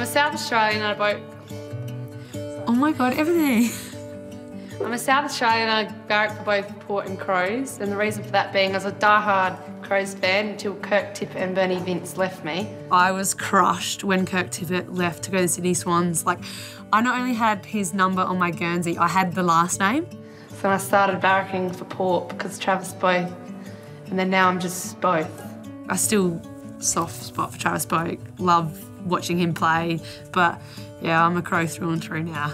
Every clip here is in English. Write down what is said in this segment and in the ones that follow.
I'm a South Australian and I boat. Oh my god, everything. I'm a South Australian and I barrack for both Port and Crows, and the reason for that being I was a diehard Crows fan until Kurt Tippett and Bernie Vince left me. I was crushed when Kurt Tippett left to go to the Sydney Swans. Like, I not only had his number on my Guernsey, I had the last name. So I started barracking for Port because Travis Boak, and then now I'm just both. I still soft spot for Travis Boak. Love watching him play, but yeah, I'm a crow through and through now.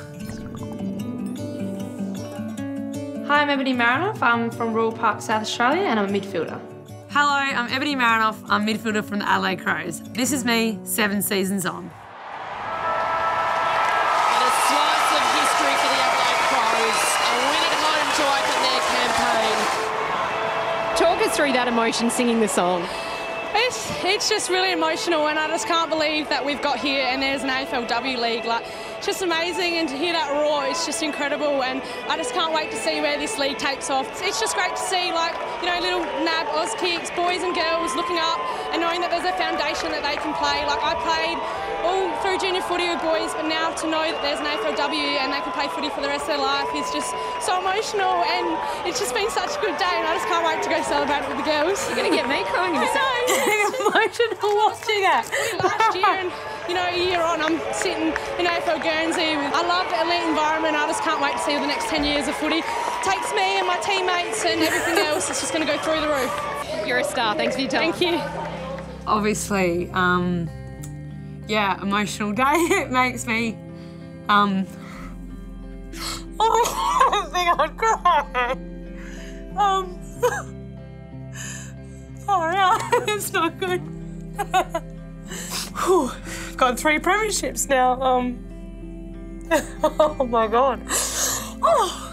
Hi, I'm Ebony Marinoff. I'm from Royal Park, South Australia, and I'm a midfielder. Hello, I'm Ebony Marinoff. I'm midfielder from the Adelaide Crows. This is me, seven seasons on. And a slice of history for the Adelaide Crows. A win at home to open their campaign. Talk us through that emotion singing the song. It's, just really emotional and I just can't believe that we've got here and there's an AFLW league. Like, just amazing and to hear that roar, it's just incredible and I just can't wait to see where this league takes off. It's just great to see like, you know, little NAB Auskicks, boys and girls looking up and knowing that there's a foundation that they can play. Like I played all through junior footy with boys, but now to know that there's an AFLW and they can play footy for the rest of their life is just so emotional and it's just been such a good day and I just can't wait to go celebrate it with the girls. You're going to get me crying in a I know. emotional watching it. Last year and you know, a year on, I'm sitting in AFL Guernsey. I love the elite environment. I just can't wait to see the next 10 years of footy. Takes me and my teammates and everything else. It's just going to go through the roof. You're a star. Thanks for your time. Thank you. Obviously, um, yeah, emotional day. It makes me, um, oh, I think I'd cry. Um, sorry, it's not good. Whew, got three premierships now. Um, oh my god. Oh.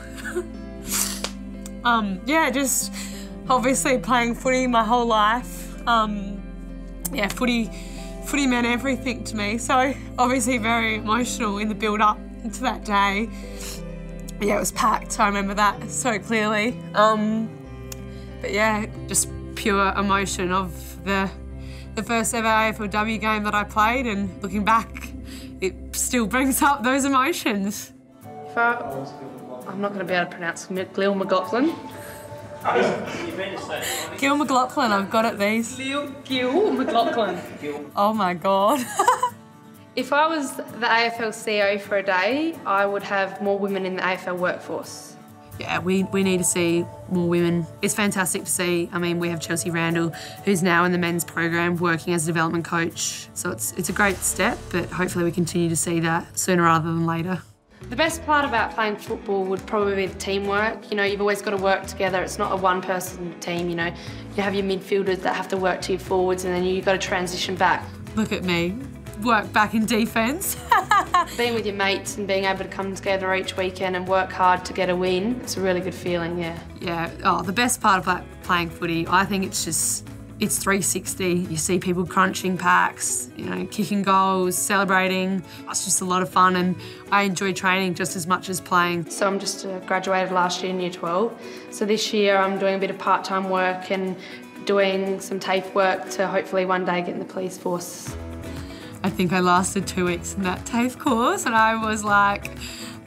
Um, yeah, just obviously playing footy my whole life. Um, yeah, footy, footy meant everything to me. So obviously very emotional in the build up to that day. Yeah, it was packed. I remember that so clearly. Um, but yeah, just pure emotion of the the first ever AFLW game that I played, and looking back, it still brings up those emotions. I, I'm not going to be able to pronounce Gill McLachlan. Gill McLachlan, I've got it. These. Gill McLachlan. Oh my god. If I was the AFL CEO for a day, I would have more women in the AFL workforce. Yeah, we, we need to see more women. It's fantastic to see. I mean, we have Chelsea Randall, who's now in the men's program working as a development coach. So it's, it's a great step, but hopefully we continue to see that sooner rather than later. The best part about playing football would probably be the teamwork. You know, you've always got to work together. It's not a one-person team, you know. You have your midfielders that have to work to your forwards and then you've got to transition back. Look at me, work back in defence. Being with your mates and being able to come together each weekend and work hard to get a win, it's a really good feeling, yeah. yeah, oh, the best part of like, playing footy, I think it's just, it's 360. You see people crunching packs, you know, kicking goals, celebrating. It's just a lot of fun and I enjoy training just as much as playing. So I'm just uh, graduated last year in year 12. So this year I'm doing a bit of part-time work and doing some TAFE work to hopefully one day get in the police force. I think I lasted two weeks in that TAFE course and I was like,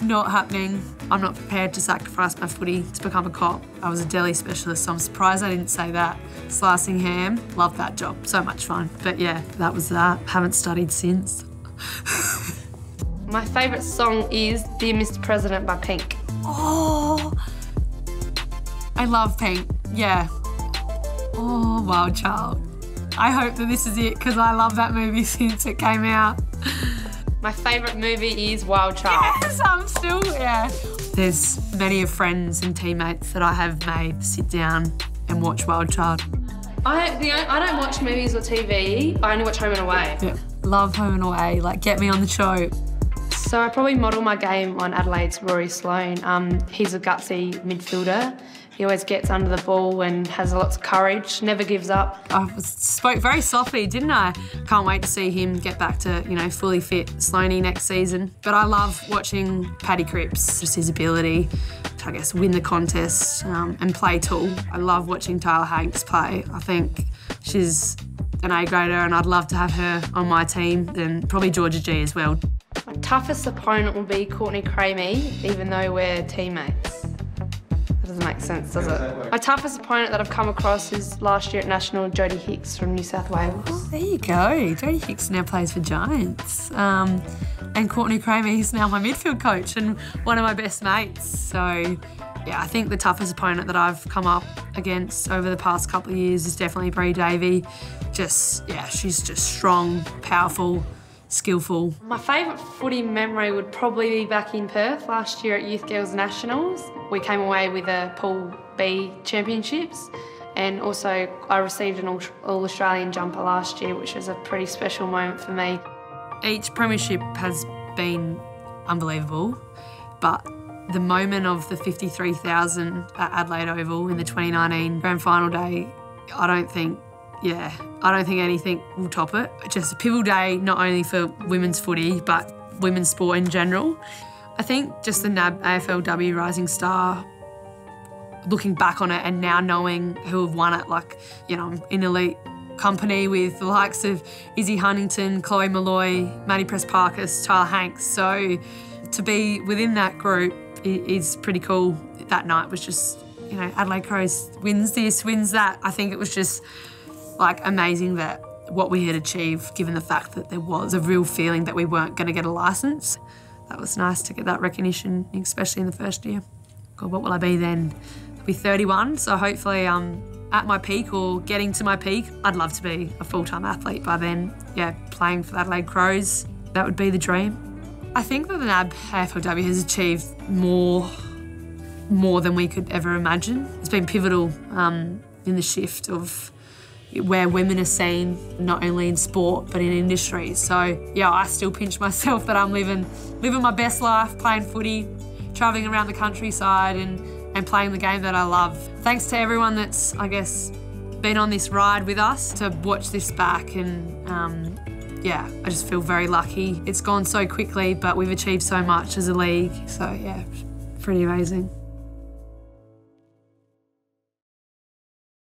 not happening. I'm not prepared to sacrifice my footy to become a cop. I was a deli specialist, so I'm surprised I didn't say that. Slicing ham, love that job, so much fun. But yeah, that was that. Haven't studied since. My favourite song is Dear Mr President by Pink. Oh, I love Pink. Yeah. Oh, Wild Child. I hope that this is it because I love that movie since it came out. My favourite movie is Wild Child. Yes, I'm still, yeah. There's many of friends and teammates that I have made sit down and watch Wild Child. I, the, I don't watch movies or TV, I only watch Home and Away. Yeah. Love Home and Away, like get me on the show. So I probably model my game on Adelaide's Rory Sloane. Um, he's a gutsy midfielder. He always gets under the ball and has lots of courage, never gives up. I spoke very softly, didn't I? Can't wait to see him get back to, you know, fully fit Sloaney next season. But I love watching Paddy Cripps, just his ability to, I guess, win the contest um, and play tall. I love watching Tyla Hanks play. I think she's an A grader, and I'd love to have her on my team, and probably Georgia G as well. My toughest opponent will be Courtney Cramey, even though we're teammates. That doesn't make sense, does it? My toughest opponent that I've come across is last year at National, Jodie Hicks from New South Wales. There you go. Jodie Hicks now plays for Giants. Um, and Courtney Cramey is now my midfield coach and one of my best mates. So, yeah, I think the toughest opponent that I've come up against over the past couple of years is definitely Bree Davey. Just, yeah, she's just strong, powerful, skillful. My favourite footy memory would probably be back in Perth last year at Youth Girls Nationals. We came away with a Pool B Championships and also I received an All Australian jumper last year, which was a pretty special moment for me. Each premiership has been unbelievable, but the moment of the 53,000 at Adelaide Oval in the 2019 grand final day, I don't think yeah, I don't think anything will top it. Just a pivotal day, not only for women's footy, but women's sport in general. I think just the NAB AFLW Rising Star, looking back on it and now knowing who have won it, like, you know, I'm in elite company with the likes of Izzy Huntington, Chloe Molloy, Maddie Prespakis, Tyla Hanks. So to be within that group is pretty cool. That night was just, you know, Adelaide Crows wins this, wins that. I think it was just like amazing that what we had achieved, given the fact that there was a real feeling that we weren't going to get a license. That was nice to get that recognition, especially in the first year. God, what will I be then? I'll be 31, so hopefully I'm at my peak or getting to my peak. I'd love to be a full-time athlete by then. Yeah, playing for the Adelaide Crows, that would be the dream. I think that the NAB AFLW has achieved more, more than we could ever imagine. It's been pivotal um, in the shift of where women are seen not only in sport but in industry. So yeah, I still pinch myself that I'm living living my best life, playing footy, travelling around the countryside and, and playing the game that I love. Thanks to everyone that's I guess been on this ride with us to watch this back and um, yeah, I just feel very lucky. It's gone so quickly, but we've achieved so much as a league. So yeah, pretty amazing.